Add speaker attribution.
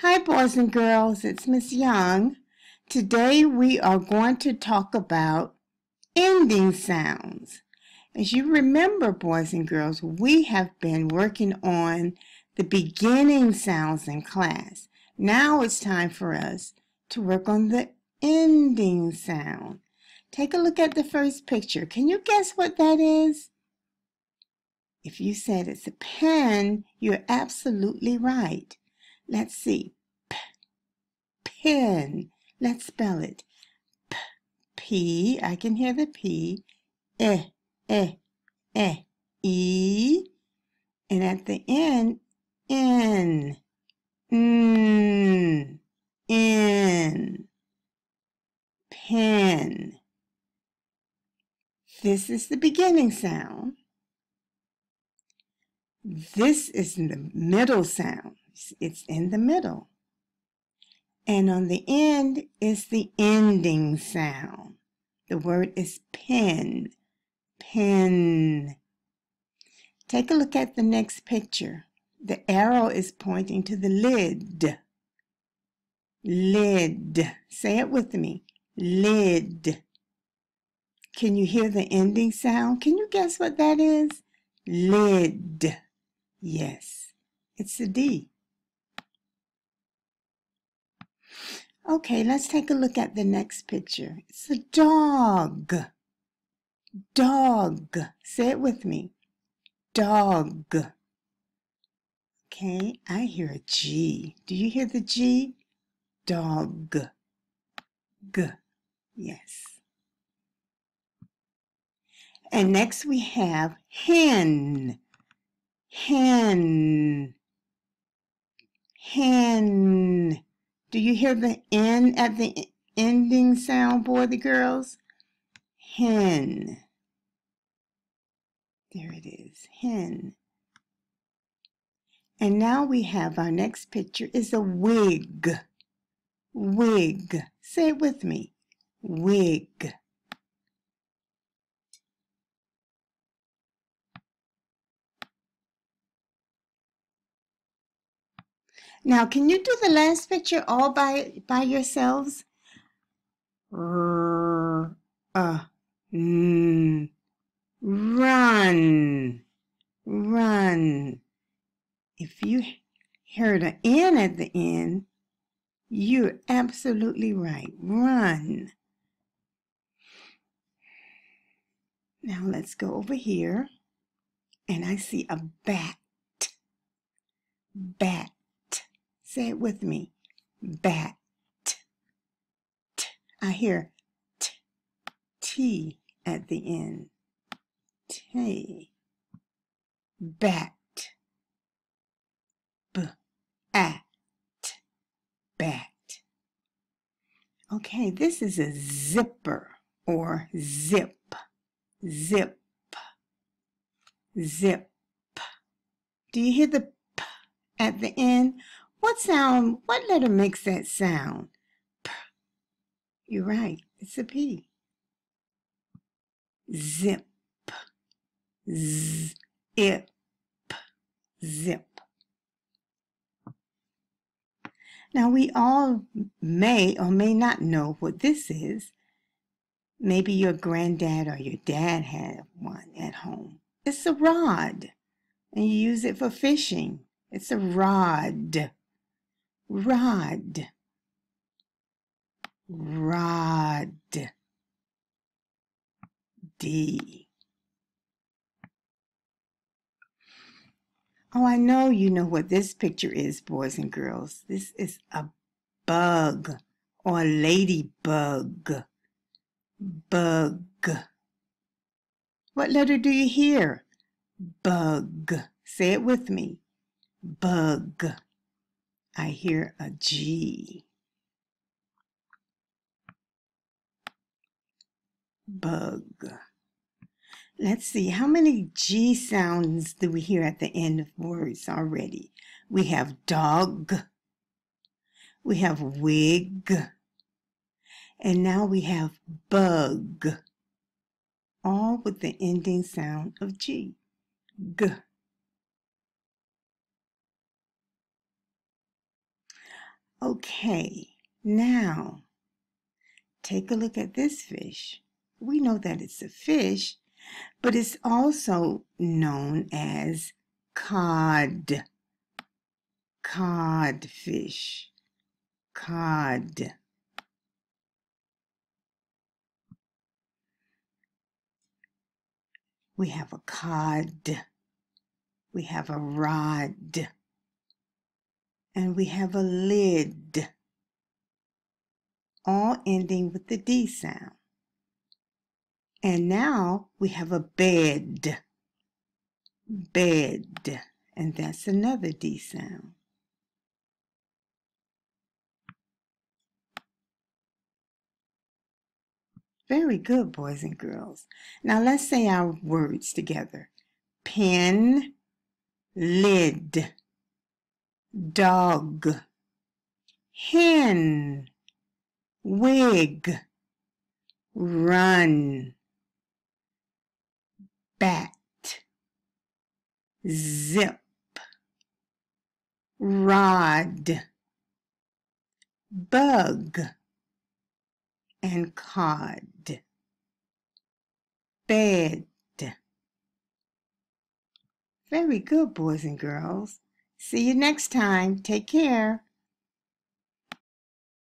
Speaker 1: Hi, boys and girls. It's Miss Young. Today we are going to talk about ending sounds. As you remember, boys and girls, we have been working on the beginning sounds in class. Now it's time for us to work on the ending sound. Take a look at the first picture. Can you guess what that is? If you said it's a pen, you're absolutely right. Let's see. P, pen. Let's spell it. P, P. I can hear the P. E, E, E, E. And at the end, N. N. N. Pen. This is the beginning sound. This is the middle sound. It's in the middle. And on the end is the ending sound. The word is pen. Pen. Take a look at the next picture. The arrow is pointing to the lid. Lid. Say it with me. Lid. Can you hear the ending sound? Can you guess what that is? Lid. Yes, it's a D. Okay, let's take a look at the next picture. It's a dog. Dog. Say it with me. Dog. Okay, I hear a G. Do you hear the G? Dog. G. Yes. And next we have hen hen, hen. Do you hear the N at the ending sound, boy, the girls? Hen. There it is, hen. And now we have our next picture is a wig. Wig. Say it with me. Wig. Now, can you do the last picture all by by yourselves? R, uh, n, run, run. If you heard an N at the end, you're absolutely right. Run. Now let's go over here. And I see a bat. Bat. Say it with me. Bat. T. I hear t, t at the end. T. Bat. B. At. Bat. Okay, this is a zipper or zip. Zip. Zip. Do you hear the p at the end? What sound, what letter makes that sound? P. You're right, it's a P. Zip. Zip. Zip. Now we all may or may not know what this is. Maybe your granddad or your dad had one at home. It's a rod, and you use it for fishing. It's a rod rod rod D Oh, I know you know what this picture is, boys and girls. This is a bug or a ladybug. Bug. What letter do you hear? Bug. Say it with me. Bug. I hear a G. Bug. Let's see, how many G sounds do we hear at the end of words already? We have dog. We have wig. And now we have bug. All with the ending sound of G. G. Okay, now take a look at this fish. We know that it's a fish, but it's also known as cod. Codfish. Cod. We have a cod. We have a rod. And we have a lid. All ending with the D sound. And now we have a bed. Bed. And that's another D sound. Very good, boys and girls. Now let's say our words together. Pen, lid, dog, hen, wig, run, bat, zip, rod, bug, and cod, bed. Very good, boys and girls. See you next time. Take care.